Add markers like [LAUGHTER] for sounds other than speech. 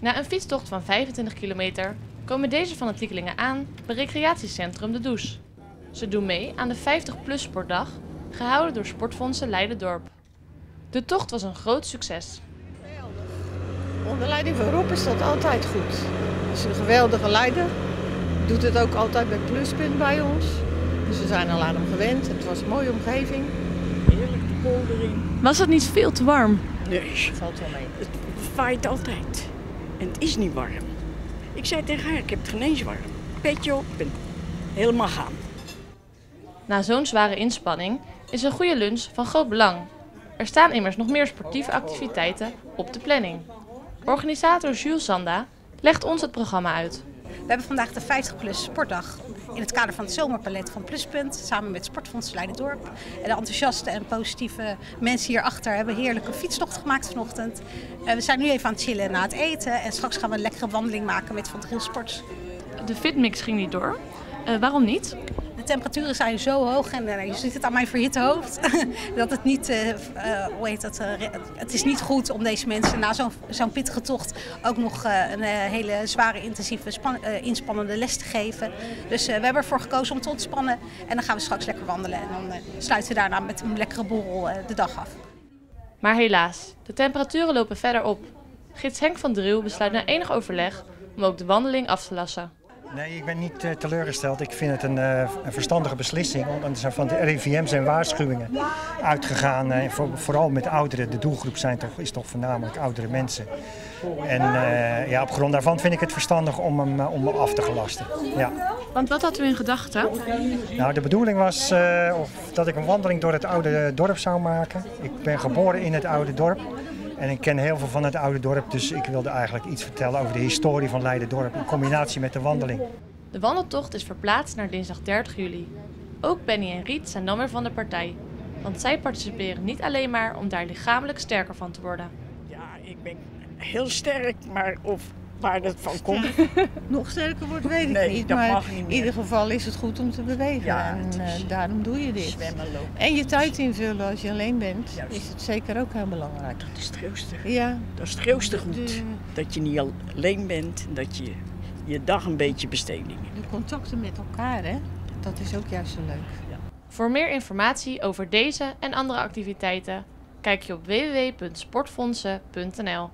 Na een fietstocht van 25 kilometer komen deze fanatiekelingen aan bij recreatiecentrum De Does. Ze doen mee aan de 50PLUS Sportdag, gehouden door Sportfondsen Leiden-Dorp. De tocht was een groot succes. Onder leiding van Rob is dat altijd goed. Hij is een geweldige leider. Doet het ook altijd bij Pluspunt bij ons. Dus we zijn al aan hem gewend. Het was een mooie omgeving. Heerlijk de pool erin. Was het niet veel te warm? Nee, Valt wel mee. het waait altijd. En het is niet warm. Ik zei tegen haar, ik heb het geen eens warm. Petje op en helemaal gaan. Na zo'n zware inspanning is een goede lunch van groot belang. Er staan immers nog meer sportieve activiteiten op de planning. Organisator Jules Zanda legt ons het programma uit. We hebben vandaag de 50PLUS Sportdag in het kader van het zomerpalet van Pluspunt. Samen met Sportfonds Leiden-Dorp. En de enthousiaste en positieve mensen hierachter hebben heerlijke fietstocht gemaakt vanochtend. En we zijn nu even aan het chillen na het eten. En straks gaan we een lekkere wandeling maken met Van Driel Sports. De fitmix ging niet door. Eh, waarom niet? De temperaturen zijn zo hoog en eh, je ziet het aan mijn verhitte hoofd. [LAUGHS] dat het niet, eh, hoe heet dat, het is niet goed om deze mensen na zo'n zo'n pittige tocht ook nog een hele zware, intensieve, span- inspannende les te geven. Dus we hebben ervoor gekozen om te ontspannen en dan gaan we straks lekker wandelen. En dan sluiten we daarna met een lekkere borrel de dag af. Maar helaas, de temperaturen lopen verder op. Gids Henk van Driel besluit na enig overleg om ook de wandeling af te lassen. Nee, ik ben niet eh, teleurgesteld. Ik vind het een, eh, een verstandige beslissing. Want er zijn van de RIVM zijn waarschuwingen uitgegaan. voor, vooral met ouderen. De doelgroep zijn toch, is toch voornamelijk oudere mensen. En ja, op grond daarvan vind ik het verstandig om hem, om hem af te gelasten. Ja. Want wat had u in gedachten? Nou, de bedoeling was of dat ik een wandeling door het oude dorp zou maken. Ik ben geboren in het oude dorp. En ik ken heel veel van het oude dorp, dus ik wilde eigenlijk iets vertellen over de historie van Leiden-dorp in combinatie met de wandeling. De wandeltocht is verplaatst naar dinsdag 30 juli. Ook Benny en Riet zijn dan weer van de partij. Want zij participeren niet alleen maar om daar lichamelijk sterker van te worden. Ja, ik ben heel sterk, maar of waar dat van komt. [LAUGHS] Nog sterker wordt, weet ik Nee, niet. dat maar mag niet in ieder geval is het goed om te bewegen. Ja, en eh, daarom doe je dit. Zwemmen, lopen. En je tijd invullen als je alleen bent, Juist. is het zeker ook heel belangrijk. Dat is het grootste. Ja, Dat is het grootste goed. de, Dat je niet alleen bent, dat je je dag een beetje besteding hebt. de contacten met elkaar, hè, dat is ook juist zo leuk. Voor meer informatie over deze en andere activiteiten kijk je op www.sportfondsen.nl.